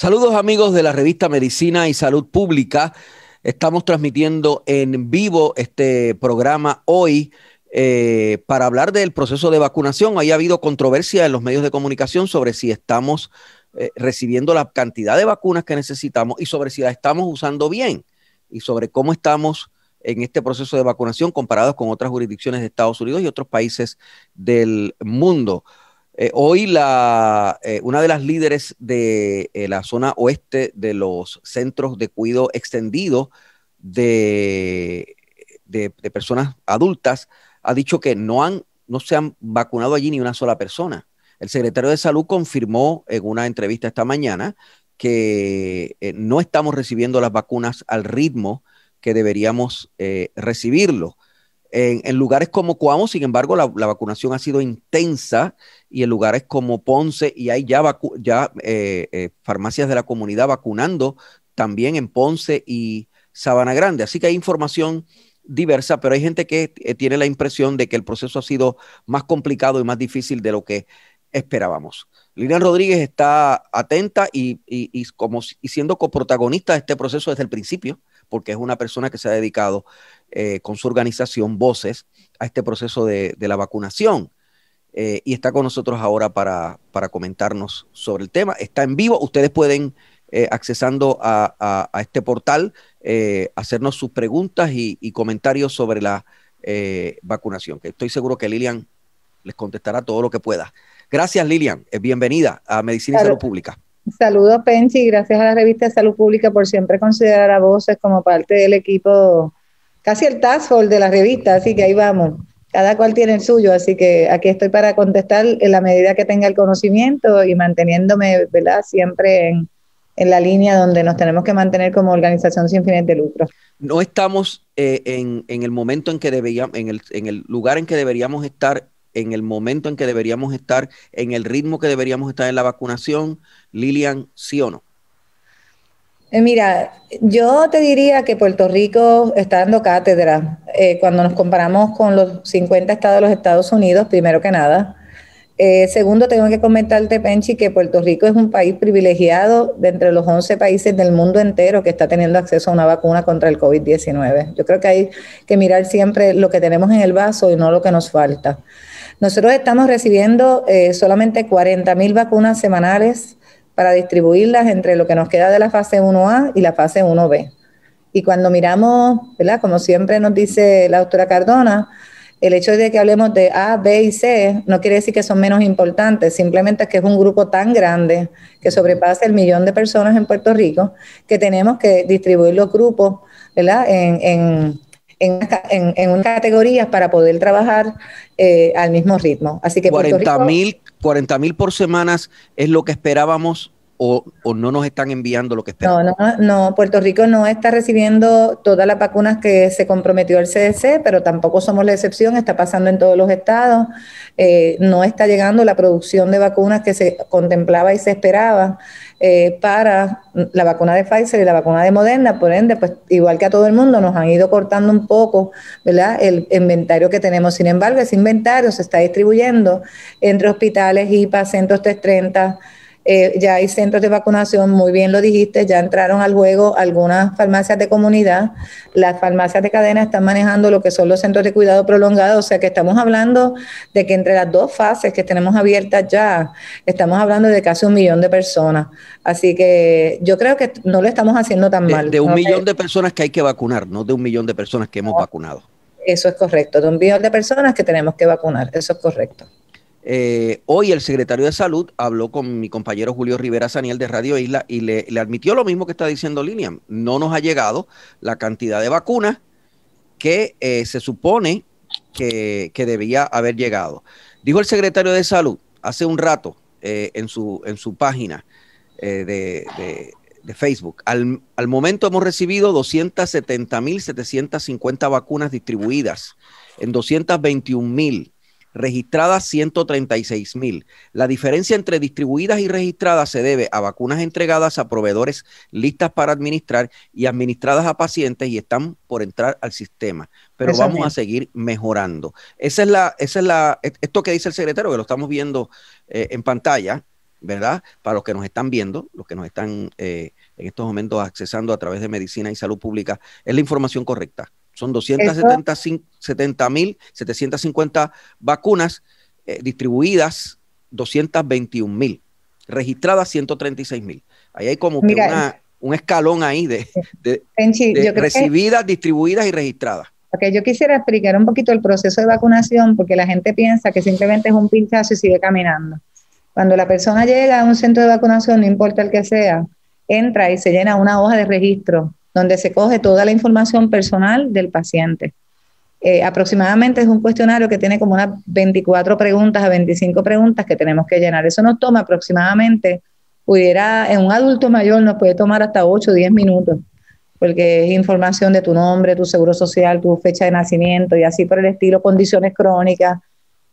Saludos amigos de la revista Medicina y Salud Pública. Estamos transmitiendo en vivo este programa hoy eh, para hablar del proceso de vacunación. Ahí ha habido controversia en los medios de comunicación sobre si estamos eh, recibiendo la cantidad de vacunas que necesitamos y sobre si la estamos usando bien y sobre cómo estamos en este proceso de vacunación comparados con otras jurisdicciones de Estados Unidos y otros países del mundo. Eh, hoy la, eh, una de las líderes de eh, la zona oeste de los centros de cuidado extendido de, personas adultas ha dicho que no, han, no se han vacunado allí ni una sola persona. El secretario de Salud confirmó en una entrevista esta mañana que no estamos recibiendo las vacunas al ritmo que deberíamos recibirlo. En, lugares como Cuamo, sin embargo, la, vacunación ha sido intensa y en lugares como Ponce, y hay ya, eh, eh, farmacias de la comunidad vacunando también en Ponce y Sabana Grande. Así que hay información diversa, pero hay gente que eh, tiene la impresión de que el proceso ha sido más complicado y más difícil de lo que esperábamos. Lilian Rodríguez está atenta y, y, como, y siendo coprotagonista de este proceso desde el principio, porque es una persona que se ha dedicado eh, con su organización Voces a este proceso de, la vacunación. Eh, y está con nosotros ahora para, comentarnos sobre el tema. Está en vivo, ustedes pueden, eh, accesando a, este portal, hacernos sus preguntas y, comentarios sobre la vacunación, que estoy seguro que Lilian les contestará todo lo que pueda. Gracias Lilian, bienvenida a Medicina y Salud Pública. Saludos Penchi, gracias a la revista de Salud Pública por siempre considerar a Voces como parte del equipo casi el task force de la revista, así que ahí vamos. Cada cual tiene el suyo, así que aquí estoy para contestar en la medida que tenga el conocimiento y manteniéndome, ¿verdad? Siempre en, la línea donde nos tenemos que mantener como organización sin fines de lucro. No estamos eh, en, el momento en que deberíamos, en el, en el lugar en que deberíamos estar, en el momento en que deberíamos estar, en el ritmo que deberíamos estar en la vacunación, Lilian, ¿sí o no? Eh, mira, yo te diría que Puerto Rico está dando cátedra eh, cuando nos comparamos con los 50 estados de los Estados Unidos, primero que nada. Eh, segundo, tengo que comentarte, Penchi, que Puerto Rico es un país privilegiado de entre los 11 países del mundo entero que está teniendo acceso a una vacuna contra el COVID-19. Yo creo que hay que mirar siempre lo que tenemos en el vaso y no lo que nos falta. Nosotros estamos recibiendo solamente 40 mil vacunas semanales para distribuirlas entre lo que nos queda de la fase 1A y la fase 1B. Y cuando miramos, ¿verdad? Como siempre nos dice la doctora Cardona, el hecho de que hablemos de A, B y C no quiere decir que son menos importantes, simplemente es que es un grupo tan grande que sobrepasa el millón de personas en Puerto Rico que tenemos que distribuir los grupos ¿verdad? En, en, unas categorías para poder trabajar eh, al mismo ritmo. Así que 40 mil 40 mil por semanas es lo que esperábamos o, no nos están enviando lo que esperábamos? No, no, no, Puerto Rico no está recibiendo todas las vacunas que se comprometió el CDC, pero tampoco somos la excepción, está pasando en todos los estados, eh, no está llegando la producción de vacunas que se contemplaba y se esperaba. Eh, para la vacuna de Pfizer y la vacuna de Moderna, por ende, pues igual que a todo el mundo, nos han ido cortando un poco, ¿verdad? El inventario que tenemos. Sin embargo, ese inventario se está distribuyendo entre hospitales, IPA, centros 330, eh, ya hay centros de vacunación, muy bien lo dijiste, ya entraron al juego algunas farmacias de comunidad, las farmacias de cadena están manejando lo que son los centros de cuidado prolongado, o sea que estamos hablando de que entre las dos fases que tenemos abiertas ya, estamos hablando de casi un millón de personas. Así que yo creo que no lo estamos haciendo tan mal. De un millón de personas que hay que vacunar, no de un millón de personas que hemos vacunado. Eso es correcto, de un millón de personas que tenemos que vacunar, eso es correcto. Eh, hoy el secretario de Salud habló con mi compañero Julio Rivera Saniel de Radio Isla y le, admitió lo mismo que está diciendo Lilian. No nos ha llegado la cantidad de vacunas que eh, se supone que, debía haber llegado. Dijo el secretario de Salud hace un rato eh, en, su, en su página de, Facebook. Al, al momento hemos recibido 270.750 vacunas distribuidas en 221.000 registradas 136 mil. La diferencia entre distribuidas y registradas se debe a vacunas entregadas a proveedores listas para administrar y administradas a pacientes y están por entrar al sistema. Pero vamos a seguir mejorando. Esa es la, esa es la, esto que dice el secretario, que lo estamos viendo eh, en pantalla, ¿verdad? Para los que nos están viendo, los que nos están eh, en estos momentos accesando a través de Medicina y Salud Pública, es la información correcta. Son 270.750 vacunas eh, distribuidas, 221.000, registradas 136.000. Ahí hay como que un escalón ahí de, recibidas, distribuidas y registradas. Okay, yo quisiera explicar un poquito el proceso de vacunación porque la gente piensa que simplemente es un pinchazo y sigue caminando. Cuando la persona llega a un centro de vacunación, no importa el que sea, entra y se llena una hoja de registro donde se coge toda la información personal del paciente. Eh, aproximadamente es un cuestionario que tiene como unas 24 preguntas a 25 preguntas que tenemos que llenar. Eso nos toma aproximadamente, pudiera, en un adulto mayor nos puede tomar hasta 8 o 10 minutos, porque es información de tu nombre, tu seguro social, tu fecha de nacimiento y así por el estilo, condiciones crónicas,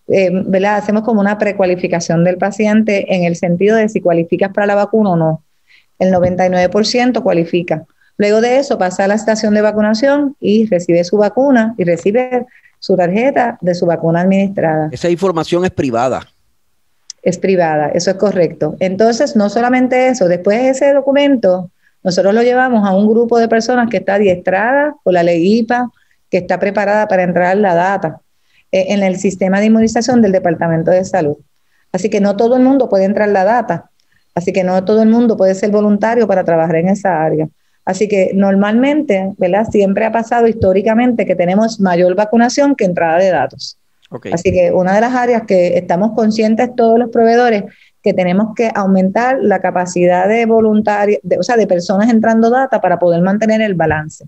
eh. Hacemos como una precualificación del paciente en el sentido de si cualificas para la vacuna o no. El 99% cualifica. Luego de eso pasa a la estación de vacunación y recibe su vacuna y recibe su tarjeta de su vacuna administrada. Esa información es privada. Es privada, eso es correcto. Entonces, no solamente eso, después de ese documento, nosotros lo llevamos a un grupo de personas que está adiestrada por la ley IPA, que está preparada para entrar la data. Eh, en el sistema de inmunización del Departamento de Salud. Así que no todo el mundo puede entrar la data, así que no todo el mundo puede ser voluntario para trabajar en esa área. Así que normalmente, ¿verdad? Siempre ha pasado históricamente que tenemos mayor vacunación que entrada de datos. Así que una de las áreas que estamos conscientes todos los proveedores que tenemos que aumentar la capacidad de voluntarios, o sea, de personas entrando data para poder mantener el balance.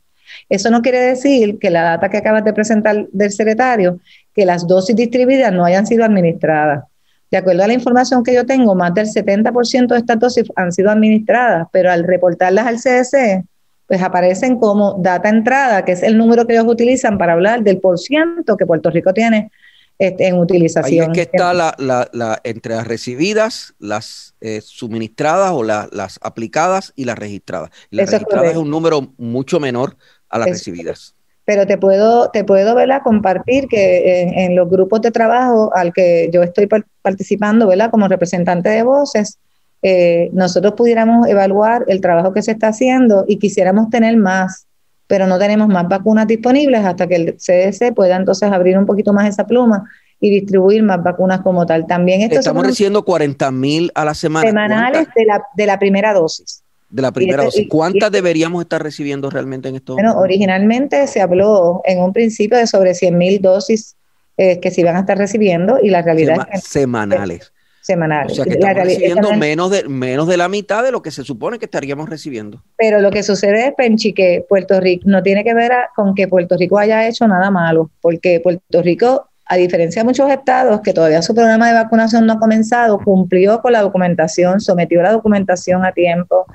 Eso no quiere decir que la data que acabas de presentar del secretario, que las dosis distribuidas no hayan sido administradas. De acuerdo a la información que yo tengo, más del 70% de estas dosis han sido administradas, pero al reportarlas al CDC, pues aparecen como data entrada, que es el número que ellos utilizan para hablar del por ciento que Puerto Rico tiene este, en utilización. Ahí es que está la, entre las recibidas, las eh, suministradas o las aplicadas y las registradas. Las registradas es, un número mucho menor a las recibidas. Pero te puedo, te puedo ¿verdad? compartir que en, los grupos de trabajo al que yo estoy participando ¿verdad? como representante de voces, eh, nosotros pudiéramos evaluar el trabajo que se está haciendo y quisiéramos tener más, pero no tenemos más vacunas disponibles hasta que el CDC pueda entonces abrir un poquito más esa pluma y distribuir más vacunas como tal. También estamos recibiendo 40 mil a la semana. Semanales de la, de la primera dosis de la primera dosis. ¿Cuántas deberíamos estar recibiendo realmente en estos Bueno, originalmente se habló en un principio de sobre 100 mil dosis eh, que se iban a estar recibiendo y la realidad es que, semanales. Semanales. O sea que estamos recibiendo menos, de, menos de la mitad de lo que se supone que estaríamos recibiendo. Pero lo que sucede es, Penchi, que Puerto Rico no tiene que ver con que Puerto Rico haya hecho nada malo, porque Puerto Rico a diferencia de muchos estados que todavía su programa de vacunación no ha comenzado, cumplió con la documentación, sometió la documentación a tiempo,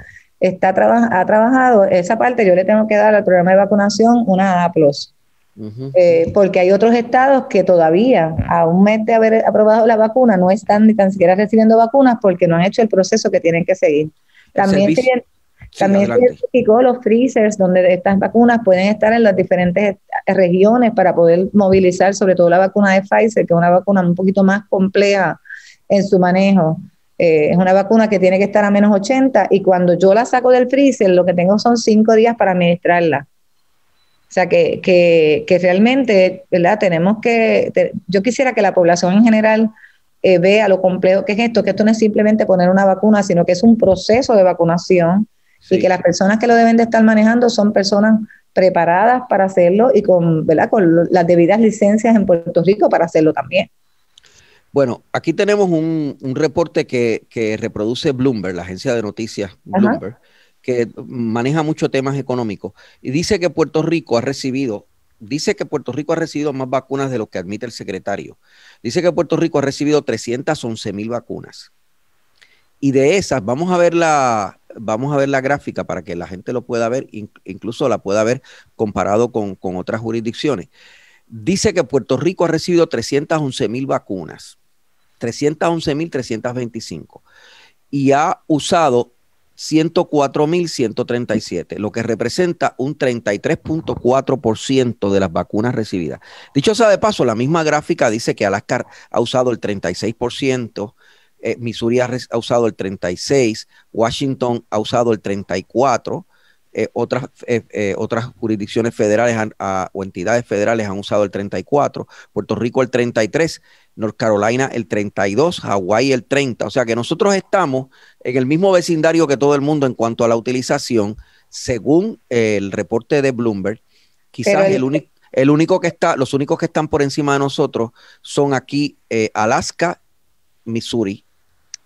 está ha trabajado, esa parte yo le tengo que dar al programa de vacunación una A+. Eh, porque hay otros estados que todavía, a un mes de haber aprobado la vacuna, no están ni tan siquiera recibiendo vacunas porque no han hecho el proceso que tienen que seguir. También se, también se identificó los freezers donde estas vacunas pueden estar en las diferentes regiones para poder movilizar, sobre todo la vacuna de Pfizer, que es una vacuna un poquito más compleja en su manejo. Eh, es una vacuna que tiene que estar a menos 80 y cuando yo la saco del freezer, lo que tengo son cinco días para administrarla. O sea que, que, realmente, ¿verdad? Tenemos que, yo quisiera que la población en general eh, vea lo complejo que es esto, que esto no es simplemente poner una vacuna, sino que es un proceso de vacunación y que las personas que lo deben de estar manejando son personas preparadas para hacerlo y con, ¿verdad? con las debidas licencias en Puerto Rico para hacerlo también. Bueno, aquí tenemos un, reporte que, reproduce Bloomberg, la agencia de noticias Bloomberg, que maneja muchos temas económicos y dice que Puerto Rico ha recibido, dice que Puerto Rico ha recibido más vacunas de lo que admite el secretario. Dice que Puerto Rico ha recibido 311 mil vacunas. Y de esas, vamos a ver la, vamos a ver la gráfica para que la gente lo pueda ver, incluso la pueda ver comparado con, con otras jurisdicciones. Dice que Puerto Rico ha recibido 311 mil vacunas 311.325 y ha usado 104.137, lo que representa un 33.4% de las vacunas recibidas. Dicho sea de paso, la misma gráfica dice que Alaska ha usado el 36%, eh, Missouri ha, usado el 36, Washington ha usado el 34, eh, otras, eh, otras jurisdicciones federales o entidades federales han usado el 34, Puerto Rico el 33, North Carolina el 32, Hawái el 30. O sea que nosotros estamos en el mismo vecindario que todo el mundo en cuanto a la utilización, según el reporte de Bloomberg. Quizás el, único, el único que está, los únicos que están por encima de nosotros son aquí Alaska, Missouri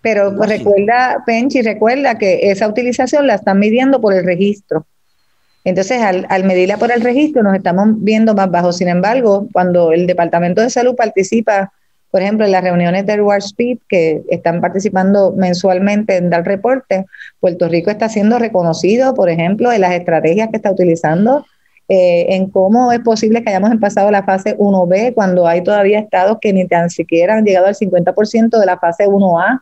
pero recuerda, Penchi, recuerda que esa utilización la están midiendo por el registro. Entonces, al, medirla por el registro, nos estamos viendo más bajos. Sin embargo, cuando el Departamento de Salud participa, por ejemplo, en las reuniones del War Speed, que están participando mensualmente en dar reportes, Puerto Rico está siendo reconocido, por ejemplo, en las estrategias que está utilizando, eh, en cómo es posible que hayamos pasado la fase 1B cuando hay todavía estados que ni tan siquiera han llegado al 50% de la fase 1A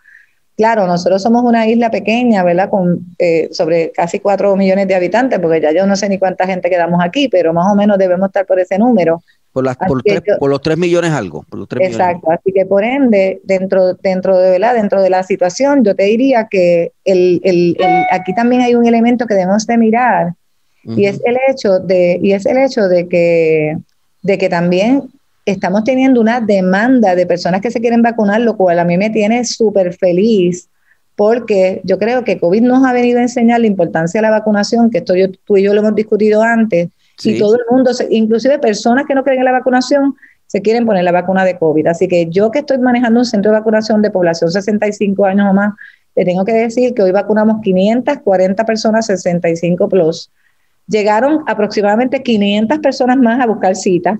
Claro, nosotros somos una isla pequeña, ¿verdad? Con eh, sobre casi 4 millones de habitantes, porque ya yo no sé ni cuánta gente quedamos aquí, pero más o menos debemos estar por ese número. Por, las, por, los 3 millones algo. Por los exacto, así que por ende, dentro, dentro, de, ¿verdad? dentro de la situación, yo te diría que el, el, aquí también hay un elemento que debemos de mirar, y es el hecho de, y es el hecho de que, de que también estamos teniendo una demanda de personas que se quieren vacunar, lo cual a mí me tiene súper feliz, porque yo creo que COVID nos ha venido a enseñar la importancia de la vacunación, que esto yo, tú y yo lo hemos discutido antes, y todo el mundo, inclusive personas que no creen en la vacunación, se quieren poner la vacuna de COVID. Así que yo que estoy manejando un centro de vacunación de población 65 años o más, le tengo que decir que hoy vacunamos 540 personas 65 plus. Llegaron aproximadamente 500 personas más a buscar citas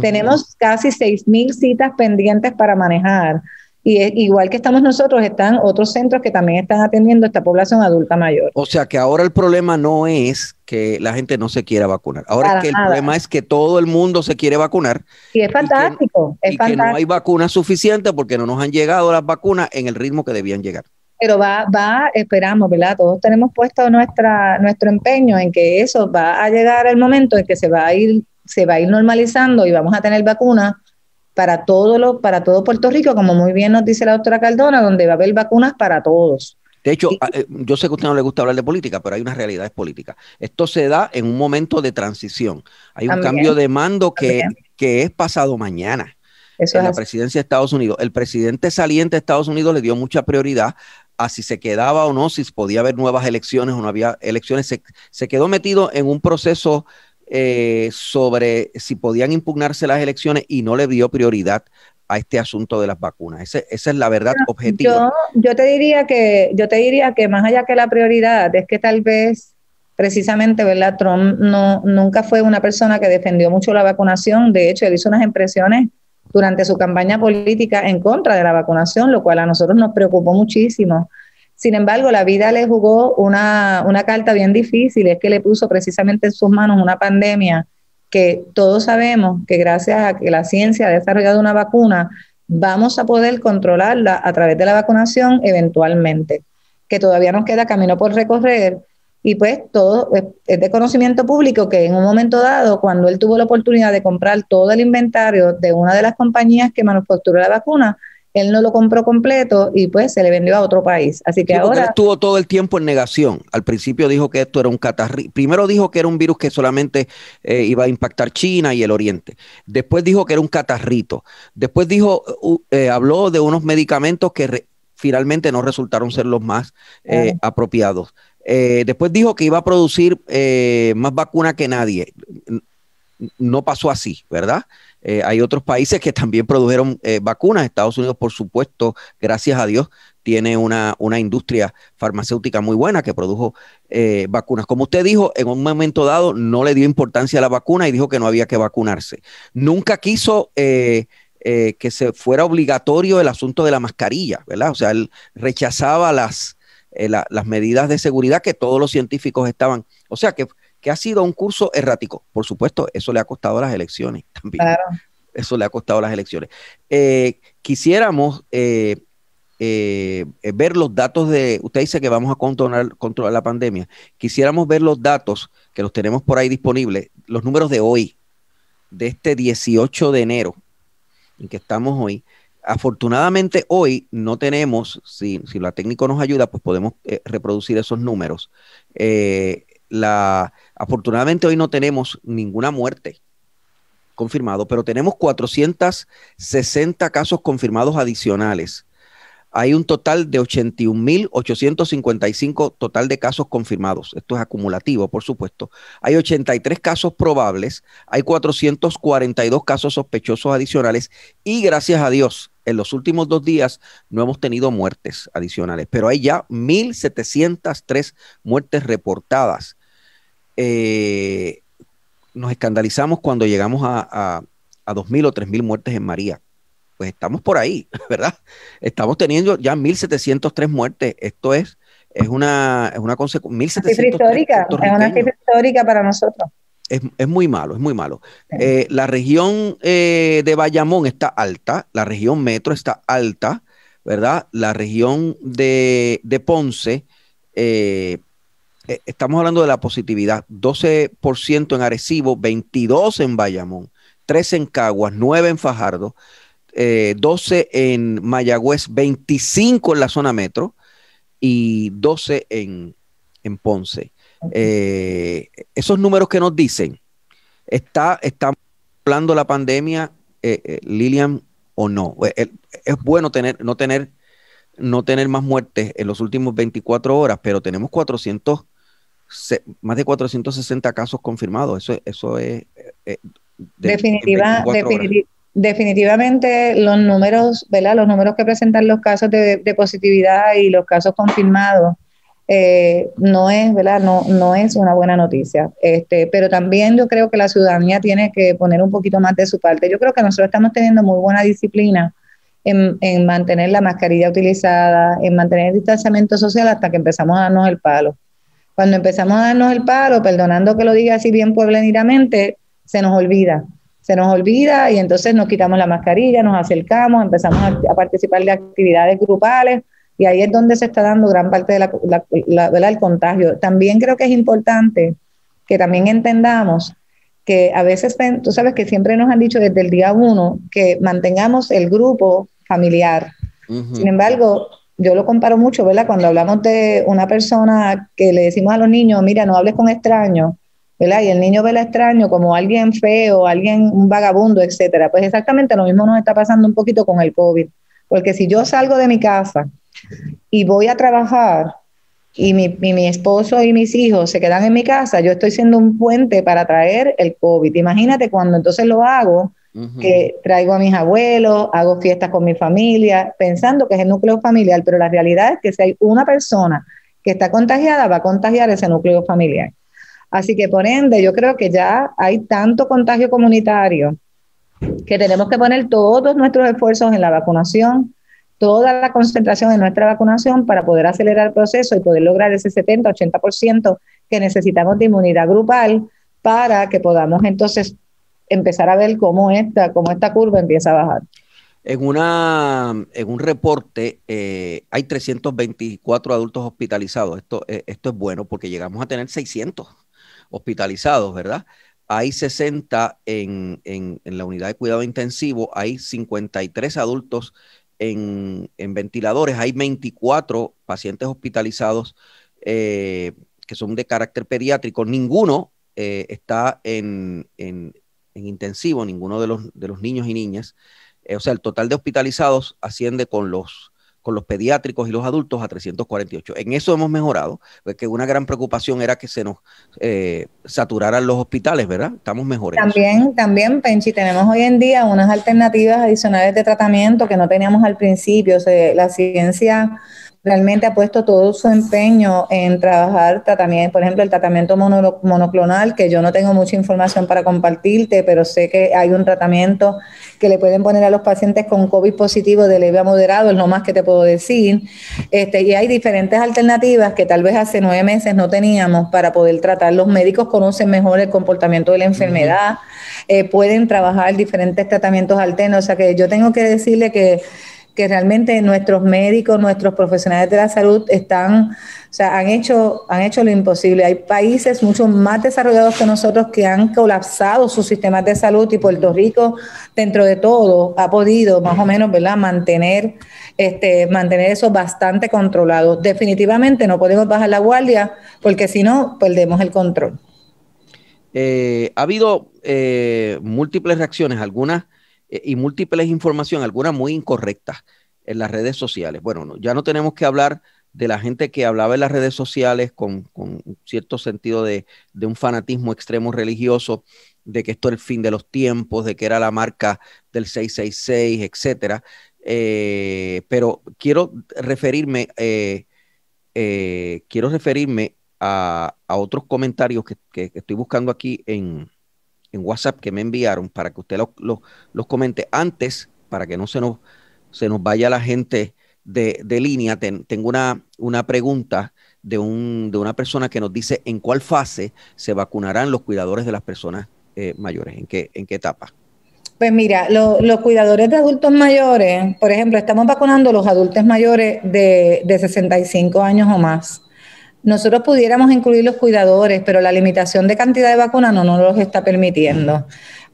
tenemos casi 6.000 citas pendientes para manejar. Y igual que estamos nosotros, están otros centros que también están atendiendo a esta población adulta mayor. O sea que ahora el problema no es que la gente no se quiera vacunar. Ahora es que el problema es que todo el mundo se quiere vacunar. Y es fantástico. Y, que, no hay vacunas suficientes porque no nos han llegado las vacunas en el ritmo que debían llegar. Pero va, va, esperamos, ¿verdad? Todos tenemos puesto nuestra, nuestro empeño en que eso va a llegar el momento en que se va a ir se va a ir normalizando y vamos a tener vacunas para todo, lo, para todo Puerto Rico, como muy bien nos dice la doctora Caldona, donde va a haber vacunas para todos. De hecho, eh, yo sé que a usted no le gusta hablar de política, pero hay una realidad política. Esto se da en un momento de transición. Hay un cambio de mando que, que, es pasado mañana en la presidencia de Estados Unidos. El presidente saliente de Estados Unidos le dio mucha prioridad a si se quedaba o no, si podía haber nuevas elecciones o no había elecciones. Se, se quedó metido en un proceso eh, sobre si podían impugnarse las elecciones y no le dio prioridad a este asunto de las vacunas. esa es la verdad objetiva. Yo, te diría que, yo te diría que más allá que la prioridad, es que tal vez precisamente, ¿verdad? Trump no, nunca fue una persona que defendió mucho la vacunación. De hecho, él hizo unas impresiones durante su campaña política en contra de la vacunación, lo cual a nosotros nos preocupó muchísimo. Sin embargo, la vida le jugó una, carta bien difícil, es que le puso precisamente en sus manos una pandemia que todos sabemos que gracias a que la ciencia ha desarrollado una vacuna, vamos a poder controlarla a través de la vacunación eventualmente, que todavía nos queda camino por recorrer. Y pues todo es de conocimiento público que en un momento dado, cuando él tuvo la oportunidad de comprar todo el inventario de una de las compañías que manufacturó la vacuna, él no lo compró completo y pues se le vendió a otro país. Así que ahora... estuvo todo el tiempo en negación. Al principio dijo que esto era un catarrito. Primero dijo que era un virus que solamente eh, iba a impactar China y el Oriente. Después dijo que era un catarrito. Después dijo, eh, habló de unos medicamentos que finalmente no resultaron ser los más eh, apropiados. después dijo que iba a producir más vacuna que nadie. No pasó así, ¿verdad? Eh, hay otros países que también produjeron eh, vacunas. Estados Unidos, por supuesto, gracias a Dios, tiene una, una industria farmacéutica muy buena que produjo eh, vacunas. Como usted dijo, en un momento dado no le dio importancia a la vacuna y dijo que no había que vacunarse. Nunca quiso que se fuera obligatorio el asunto de la mascarilla, ¿verdad? O sea, él rechazaba las, las medidas de seguridad que todos los científicos estaban. O sea, que que ha sido un curso errático. Por supuesto, eso le ha costado las elecciones también. Eso le ha costado las elecciones. Eh, quisiéramos eh, eh, ver los datos de, usted dice que vamos a controlar, controlar la pandemia, quisiéramos ver los datos que los tenemos por ahí disponibles, los números de hoy, de este 18 de enero, en que estamos hoy. afortunadamente hoy no tenemos, si, la técnico nos ayuda, pues podemos eh, reproducir esos números. Eh, la, afortunadamente hoy no tenemos ninguna muerte confirmado, pero tenemos 460 casos confirmados adicionales hay un total de 81.855 total de casos confirmados. Esto es acumulativo, por supuesto. Hay 83 casos probables, hay 442 casos sospechosos adicionales y gracias a Dios, en los últimos dos días no hemos tenido muertes adicionales, pero hay ya 1.703 muertes reportadas. Eh, nos escandalizamos cuando llegamos a, a, a 2.000 o 3.000 muertes en María pues estamos por ahí, ¿verdad? Estamos teniendo ya 1.703 muertes. Esto es, es una, es una consecuencia. Cifra histórica, es una cifra histórica para nosotros. Es, muy malo, es muy malo. Eh, la región eh, de Bayamón está alta, la región metro está alta, ¿verdad? La región de, Ponce, eh, estamos hablando de la positividad, 12% en Arecibo, 22% en Bayamón, 13 en Caguas, 9 en Fajardo, 12 eh, en Mayagüez, 25 en la zona metro y 12 en, Ponce. Eh, esos números que nos dicen, ¿está, está hablando la pandemia, eh, Lilian, o no? Es, bueno tener, no, tener, no tener más muertes en los últimos 24 horas, pero tenemos 400, más de 460 casos confirmados. Eso, eso es... Definitiva, definitiva Definitivamente los números, ¿verdad? Los números que presentan los casos de, positividad y los casos confirmados eh, no es, ¿verdad? No, no es una buena noticia. Este, pero también yo creo que la ciudadanía tiene que poner un poquito más de su parte. Yo creo que nosotros estamos teniendo muy buena disciplina en, en mantener la mascarilla utilizada, en mantener el distanciamiento social hasta que empezamos a darnos el palo. Cuando empezamos a darnos el palo, perdonando que lo diga así bien puebleniramente, se nos olvida se nos olvida y entonces nos quitamos la mascarilla, nos acercamos, empezamos a, participar de actividades grupales y ahí es donde se está dando gran parte de la, del contagio. También creo que es importante que también entendamos que a veces, tú sabes que siempre nos han dicho desde el día uno que mantengamos el grupo familiar. Sin embargo, yo lo comparo mucho, ¿verdad? Cuando hablamos de una persona que le decimos a los niños, mira, no hables con extraños, ¿verdad? Y el niño ve el extraño como alguien feo, alguien, un vagabundo, etcétera. Pues exactamente lo mismo nos está pasando un poquito con el COVID. Porque si yo salgo de mi casa y voy a trabajar y mi, mi, esposo y mis hijos se quedan en mi casa, yo estoy siendo un puente para traer el COVID. Imagínate cuando entonces lo hago, que traigo a mis abuelos, hago fiestas con mi familia, pensando que es el núcleo familiar, pero la realidad es que si hay una persona que está contagiada, va a contagiar ese núcleo familiar. Así que por ende, yo creo que ya hay tanto contagio comunitario que tenemos que poner todos nuestros esfuerzos en la vacunación, toda la concentración en nuestra vacunación para poder acelerar el proceso y poder lograr ese 70-80% que necesitamos de inmunidad grupal para que podamos entonces empezar a ver cómo esta, cómo esta curva empieza a bajar. En, una, en un reporte eh, hay 324 adultos hospitalizados. Esto, eh, esto es bueno porque llegamos a tener 600 hospitalizados, ¿verdad? Hay 60 en, la unidad de cuidado intensivo, hay 53 adultos en, ventiladores, hay 24 pacientes hospitalizados eh, que son de carácter pediátrico, ninguno está en, intensivo, ninguno de los, de los niños y niñas. Eh, o sea, el total de hospitalizados asciende con los con los pediátricos y los adultos a 348. En eso hemos mejorado, porque una gran preocupación era que se nos eh, saturaran los hospitales, ¿verdad? Estamos mejores. También, también, Penchi, tenemos hoy en día unas alternativas adicionales de tratamiento que no teníamos al principio. la ciencia realmente ha puesto todo su empeño en trabajar tratamiento, por ejemplo, el tratamiento monoclonal, que yo no tengo mucha información para compartirte, pero sé que hay un tratamiento que le pueden poner a los pacientes con COVID positivo de leve a moderado, es lo más que te puedo decir. Este, y hay diferentes alternativas que tal vez hace nueve meses no teníamos para poder tratar. Los médicos conocen mejor el comportamiento de la enfermedad, eh, pueden trabajar diferentes tratamientos alternos. O sea que yo tengo que decirle que que realmente nuestros médicos, nuestros profesionales de la salud están, o sea, han hecho, han hecho lo imposible. Hay países mucho más desarrollados que nosotros que han colapsado sus sistemas de salud y Puerto Rico, dentro de todo, ha podido más o menos, ¿verdad?, mantener, este, mantener eso bastante controlado. Definitivamente no podemos bajar la guardia porque si no, perdemos el control. Eh, ha habido eh, múltiples reacciones, algunas eh, y múltiples información, algunas muy incorrectas en las redes sociales. Bueno, ya no tenemos que hablar de la gente que hablaba en las redes sociales con, con cierto sentido de, un fanatismo extremo religioso, de que esto era el fin de los tiempos, de que era la marca del 666, etcétera. Eh, pero quiero referirme, eh, quiero referirme a, otros comentarios que estoy buscando aquí en, en WhatsApp que me enviaron para que usted los comente. Antes, para que no se nos, se nos vaya la gente de, línea, tengo una, una pregunta de, un, de una persona que nos dice en cuál fase se vacunarán los cuidadores de las personas eh, mayores, en qué, en qué etapa. Pues mira, los cuidadores de adultos mayores, por ejemplo, estamos vacunando los adultos mayores de, de 65 años o más. Nosotros pudiéramos incluir los cuidadores, pero la limitación de cantidad de vacunas no nos los está permitiendo.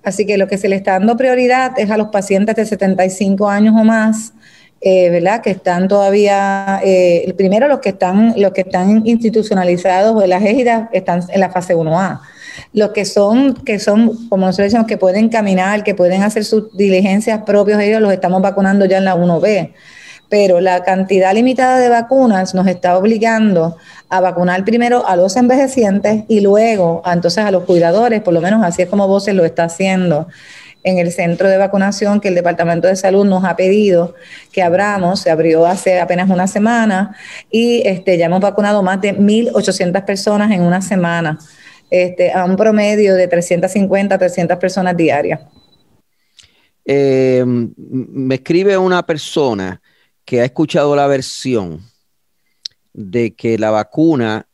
Así que lo que se le está dando prioridad es a los pacientes de 75 años o más, eh, ¿verdad? Que están todavía, eh, primero los que están, los que están institucionalizados en las égidas están en la fase 1A. Los que son, que son, como nosotros decimos, que pueden caminar, que pueden hacer sus diligencias propios, ellos los estamos vacunando ya en la 1B pero la cantidad limitada de vacunas nos está obligando a vacunar primero a los envejecientes y luego a, entonces a los cuidadores, por lo menos así es como Voces lo está haciendo en el centro de vacunación que el Departamento de Salud nos ha pedido que abramos, se abrió hace apenas una semana y este, ya hemos vacunado más de 1.800 personas en una semana, este, a un promedio de 350, 300 personas diarias. Eh, me escribe una persona que ha escuchado la versión de que la vacuna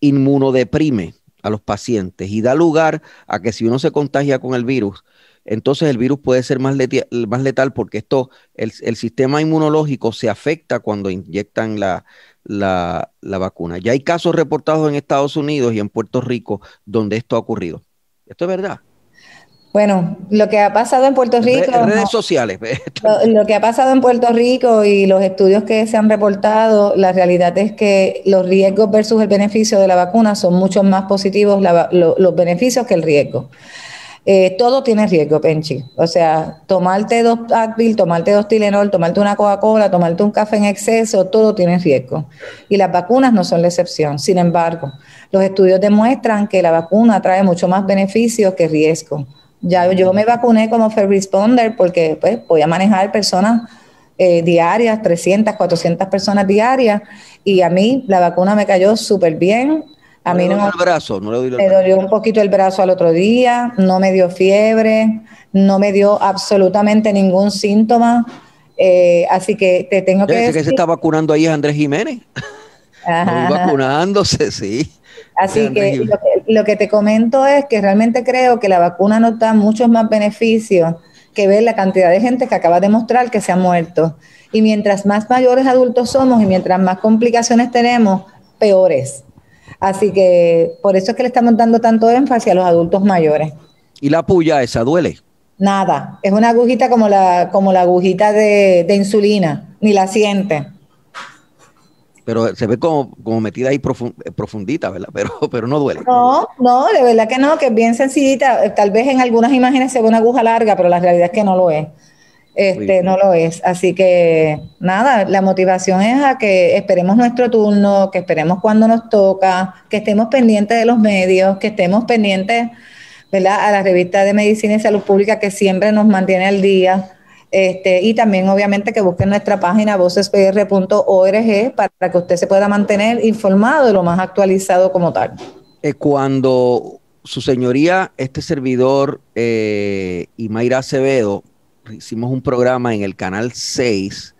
inmunodeprime a los pacientes y da lugar a que si uno se contagia con el virus, entonces el virus puede ser más, letal, porque esto, el, sistema inmunológico se afecta cuando inyectan la, la, vacuna. Ya hay casos reportados en Estados Unidos y en Puerto Rico donde esto ha ocurrido. ¿Esto es verdad? Bueno, lo que ha pasado en Puerto Rico. En redes sociales. Lo, que ha pasado en Puerto Rico y los estudios que se han reportado, la realidad es que los riesgos versus el beneficio de la vacuna son mucho más positivos los beneficios que el riesgo. Eh, todo tiene riesgo, Penchi. O sea, tomarte dos Advil, tomarte dos Tilenol, tomarte una Coca-Cola, tomarte un café en exceso, todo tiene riesgo. Y las vacunas no son la excepción. Sin embargo, los estudios demuestran que la vacuna trae mucho más beneficios que riesgo. Ya yo me vacuné como Fair Responder porque pues voy a manejar personas eh, diarias, 300, 400 personas diarias y a mí la vacuna me cayó súper bien. A mí no el brazo, no le Me dolió un poquito el brazo al otro día, no me dio fiebre, no me dio absolutamente ningún síntoma. Eh, así que te tengo que decir... que se está vacunando ahí es Andrés Jiménez. vacunándose, sí. Así que lo, que te comento es que realmente creo que la vacuna nos da muchos más beneficios que ver la cantidad de gente que acaba de mostrar que se ha muerto. Y mientras más mayores adultos somos y mientras más complicaciones tenemos, peores. Así que por eso es que le estamos dando tanto énfasis a los adultos mayores. ¿Y la puya esa duele? Nada, es una agujita como la, como la agujita de, de insulina, ni la siente pero se ve como, como metida ahí profundita, ¿verdad? Pero, pero no duele. No, no, de verdad que no, que es bien sencillita. Tal vez en algunas imágenes se ve una aguja larga, pero la realidad es que no lo es. Este, no lo es. Así que nada, la motivación es a que esperemos nuestro turno, que esperemos cuando nos toca, que estemos pendientes de los medios, que estemos pendientes, ¿verdad? A la revista de Medicina y Salud Pública que siempre nos mantiene al día este, y también obviamente que busquen nuestra página vocespr.org para que usted se pueda mantener informado de lo más actualizado como tal. Eh, cuando su señoría, este servidor eh, y Mayra Acevedo, hicimos un programa en el canal 6,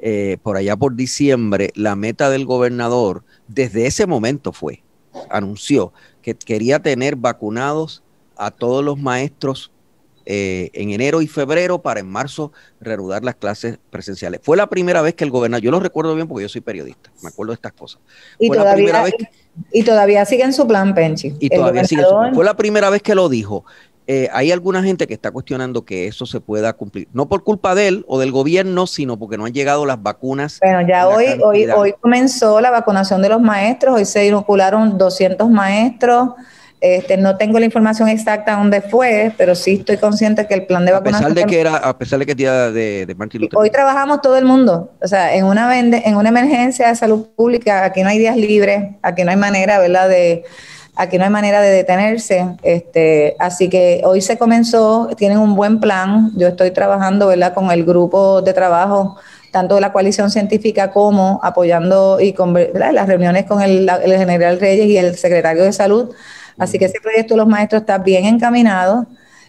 eh, por allá por diciembre, la meta del gobernador, desde ese momento fue, anunció que quería tener vacunados a todos los maestros eh, en enero y febrero para en marzo reanudar las clases presenciales. Fue la primera vez que el gobernador, yo lo recuerdo bien porque yo soy periodista, me acuerdo de estas cosas. Y, todavía, y todavía sigue en su plan, Penchi. Y todavía sigue en su plan. Fue la primera vez que lo dijo. Eh, hay alguna gente que está cuestionando que eso se pueda cumplir, no por culpa de él o del gobierno, sino porque no han llegado las vacunas. Bueno, ya hoy, hoy, hoy comenzó la vacunación de los maestros, hoy se inocularon 200 maestros. Este, no tengo la información exacta dónde fue, pero sí estoy consciente que el plan de vacunación. A pesar de que era, a pesar de que día de, de Martin Luther Hoy trabajamos todo el mundo. O sea, en una, en una emergencia de salud pública, aquí no hay días libres, aquí no hay manera, ¿verdad?, de aquí no hay manera de detenerse. Este, así que hoy se comenzó, tienen un buen plan. Yo estoy trabajando ¿verdad? con el grupo de trabajo, tanto de la coalición científica como apoyando y con las reuniones con el, general Reyes y el secretario de salud. Así que ese proyecto de los maestros está bien encaminado.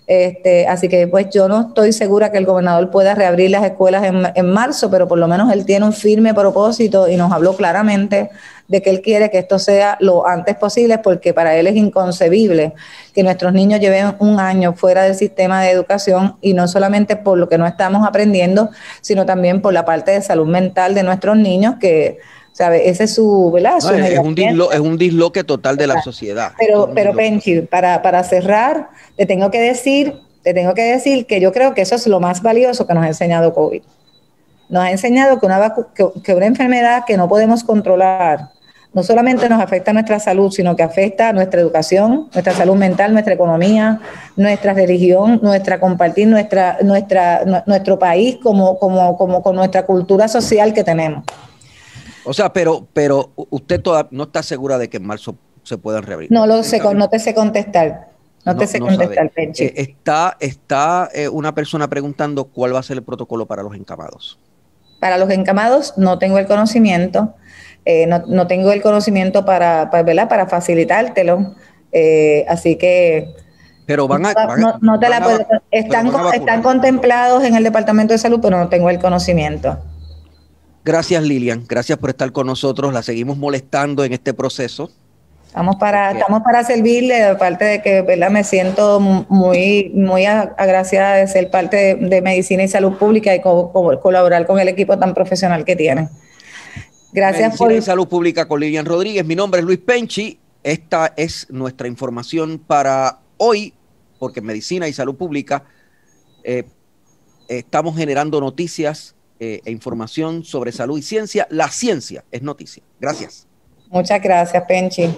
Este, así que pues yo no estoy segura que el gobernador pueda reabrir las escuelas en, en marzo, pero por lo menos él tiene un firme propósito y nos habló claramente de que él quiere que esto sea lo antes posible porque para él es inconcebible que nuestros niños lleven un año fuera del sistema de educación y no solamente por lo que no estamos aprendiendo, sino también por la parte de salud mental de nuestros niños que... ¿sabe? Ese es su, ¿verdad? es, un es, un disloque total de la sociedad. Pero, pero Penchi, para, para cerrar, te tengo que decir, te tengo que decir que yo creo que eso es lo más valioso que nos ha enseñado COVID. Nos ha enseñado que una, que una enfermedad que no podemos controlar, no solamente nos afecta a nuestra salud, sino que afecta a nuestra educación, nuestra salud mental, nuestra economía, nuestra religión, nuestra compartir nuestra, nuestra, nuestro país como, como, como con nuestra cultura social que tenemos. O sea, pero, pero usted no está segura de que en marzo se puedan reabrir. No lo sé, no te sé contestar. No, te sé contestar, Penchi. Eh, está está eh, una persona preguntando cuál va a ser el protocolo para los encamados. Para los encamados no tengo el conocimiento. Eh, no, tengo el conocimiento para, para, para facilitártelo. Así que... Pero van a... no, te la puedo, están, están contemplados en el Departamento de Salud, pero no tengo el conocimiento. Gracias Lilian, gracias por estar con nosotros. La seguimos molestando en este proceso. Estamos para, estamos para servirle, aparte de que ¿verdad? me siento muy, muy agraciada de ser parte de, Medicina y Salud Pública y colaborar con el equipo tan profesional que tienen. Gracias por... por... Salud Pública con Lilian Rodríguez. Mi nombre es Luis Penchi. Esta es nuestra información para hoy, porque Medicina y Salud Pública eh, estamos generando noticias eh, e información sobre salud y ciencia. La ciencia es noticia. Gracias. Muchas gracias, Penchi.